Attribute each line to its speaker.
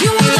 Speaker 1: You